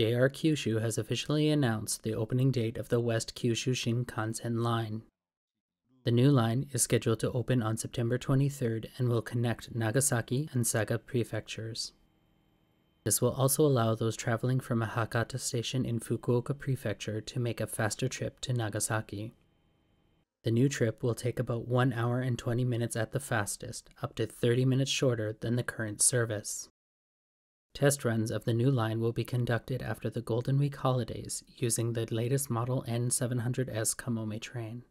JR Kyushu has officially announced the opening date of the West Kyushu Shinkansen line. The new line is scheduled to open on September 23rd and will connect Nagasaki and Saga prefectures. This will also allow those traveling from a Hakata station in Fukuoka Prefecture to make a faster trip to Nagasaki. The new trip will take about 1 hour and 20 minutes at the fastest, up to 30 minutes shorter than the current service. Test runs of the new line will be conducted after the Golden Week holidays using the latest Model N700S Kamome train.